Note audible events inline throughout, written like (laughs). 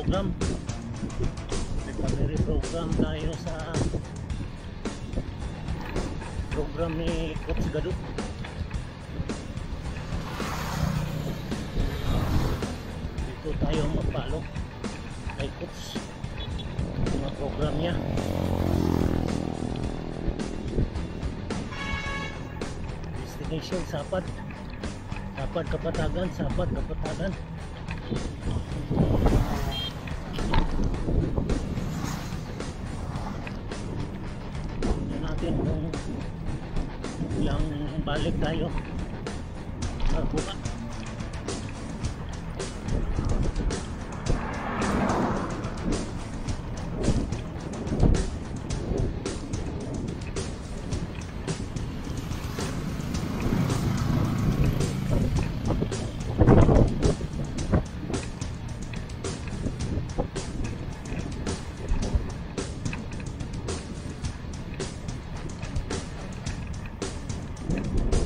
program. Recovery program tayo sa program ni Coach Gado. Dito tayo magpalo kay Coach. Mga program niya. Destination Sapad. Sapad Kapatagan. Sapad Kapatagan Tingnan natin kung ilang balik tayo. Ah, Yeah.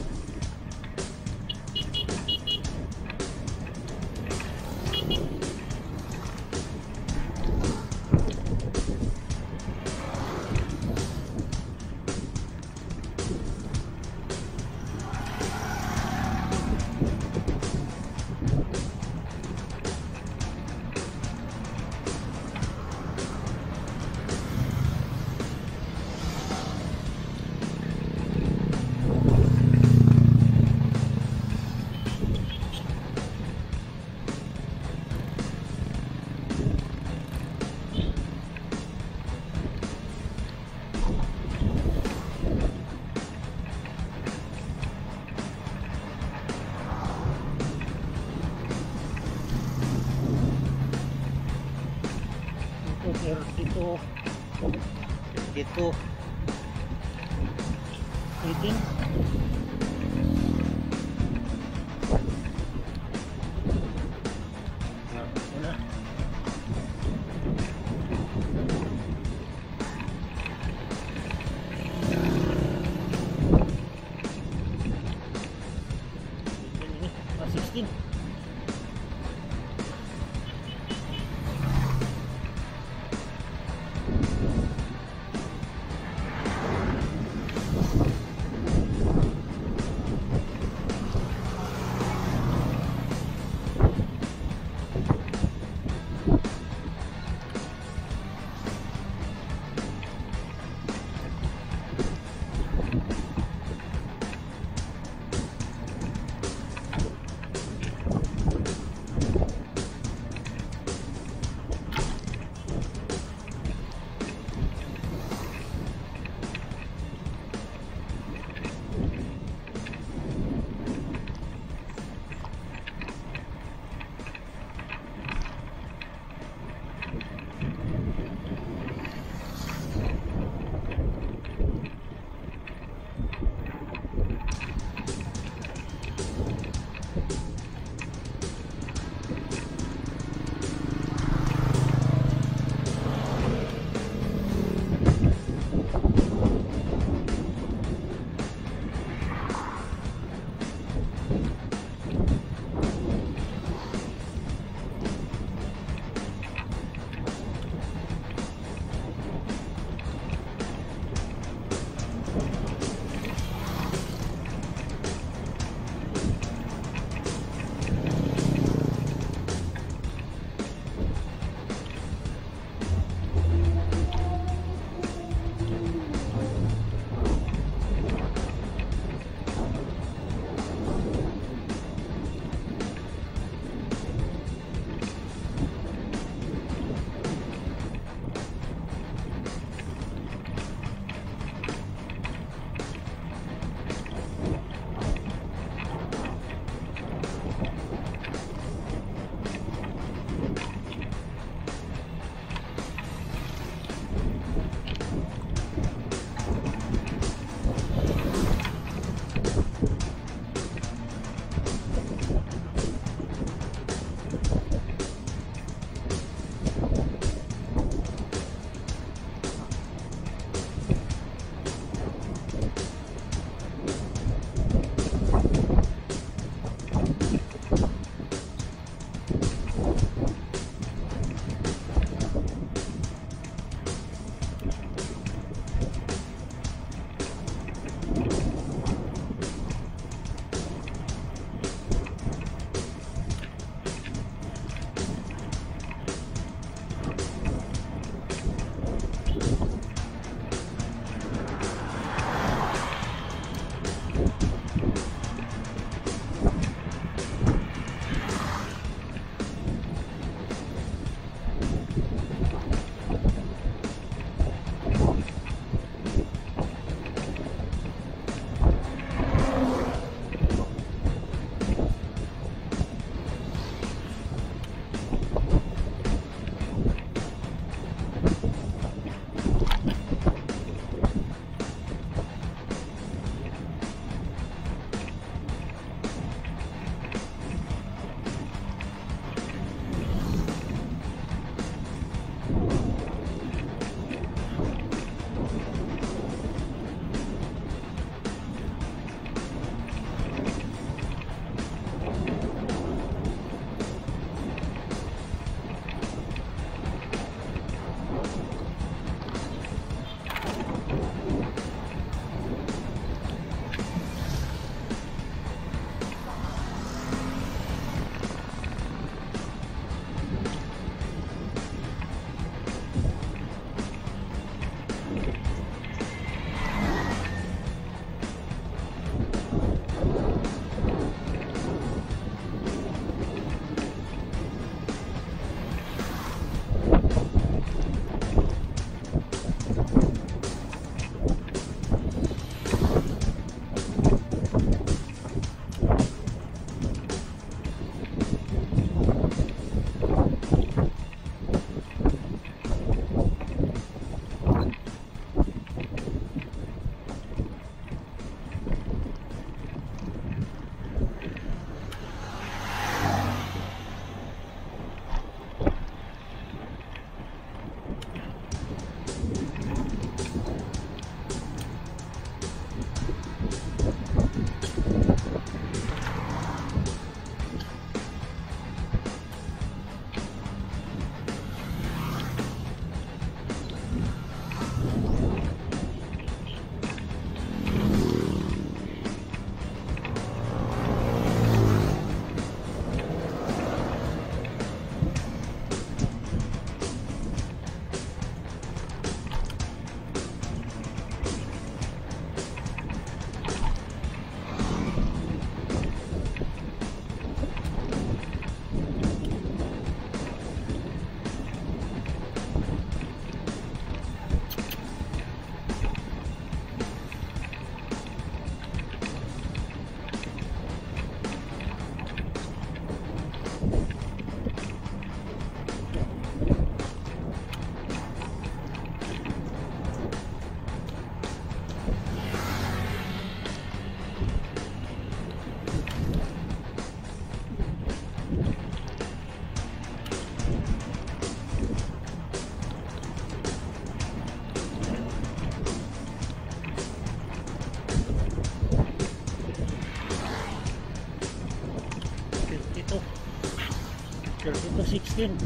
16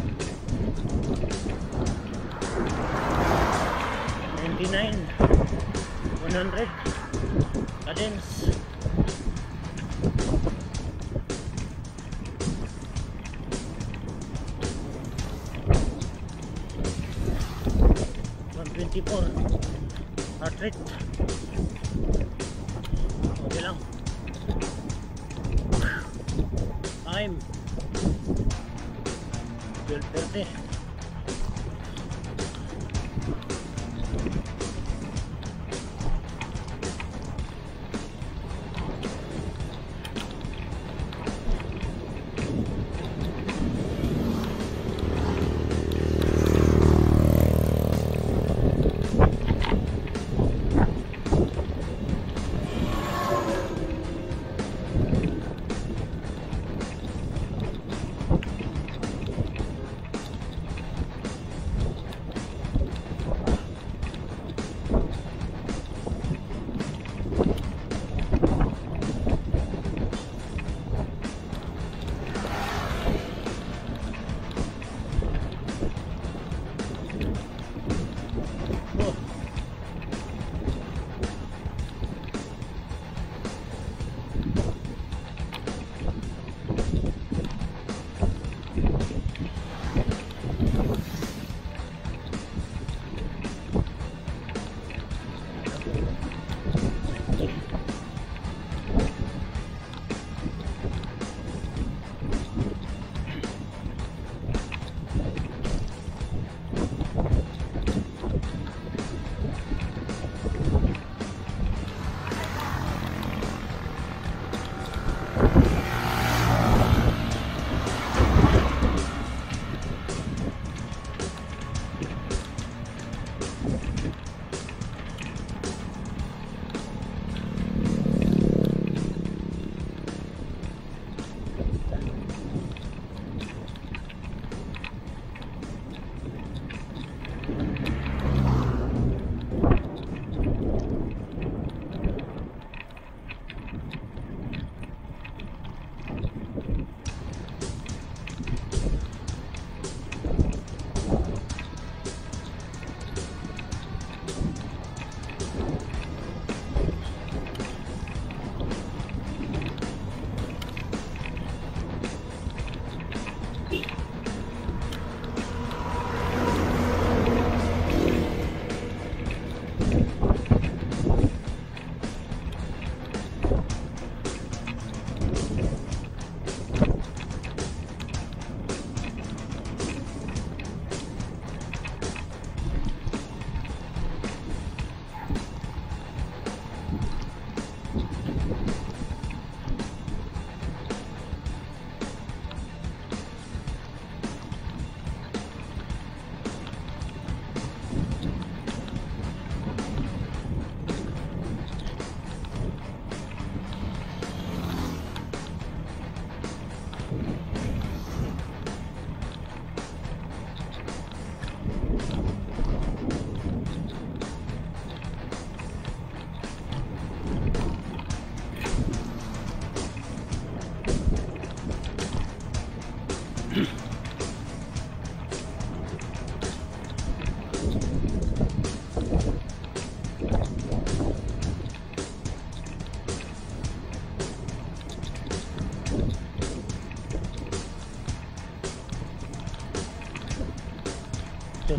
99 100 cadence One twenty-four, heart rate.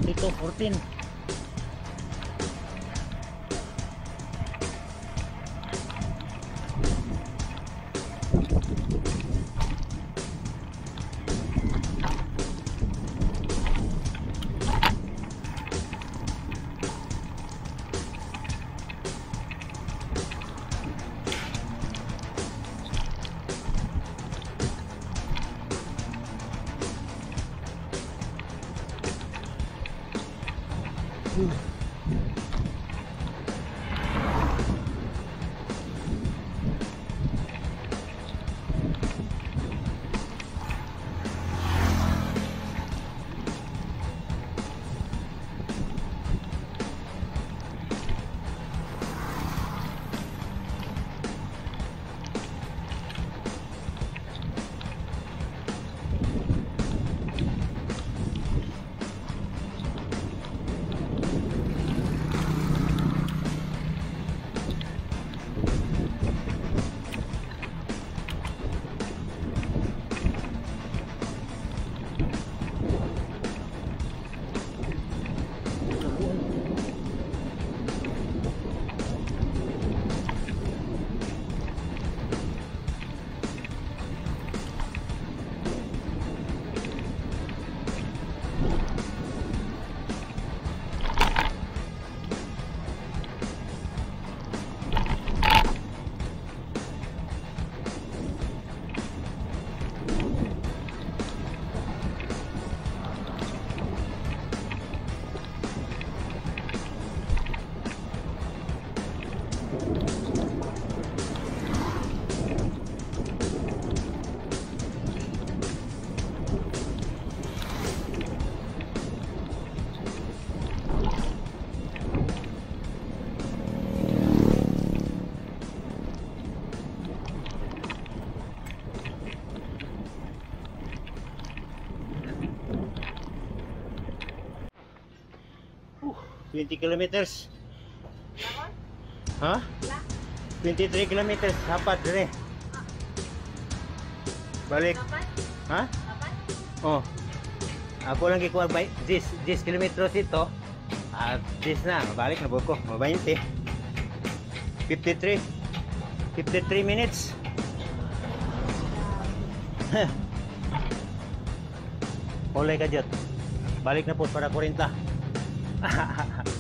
Twenty-two fourteen. food. 20 kilometers. Ha? Lak? 23 kilometers. Hapat dire. Balik. Dapat? Ha? Dapat? Oh. Ako lang gikuha by 10 10 kilometers ito. At 10 na, balik na buko. 20. 53. 53 minutes. (laughs) Ulay ka Jot. Balik na po para 40. Ha ha ha ha.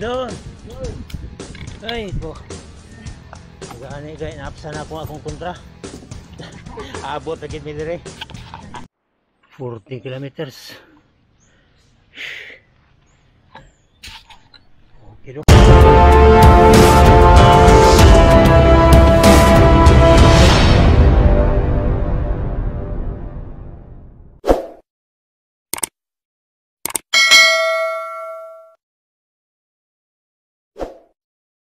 Doon! Ay, po. Gani gay napsan ako akong kontra. (laughs) Abot na gid mi dire. 40 kilometers. Okay do.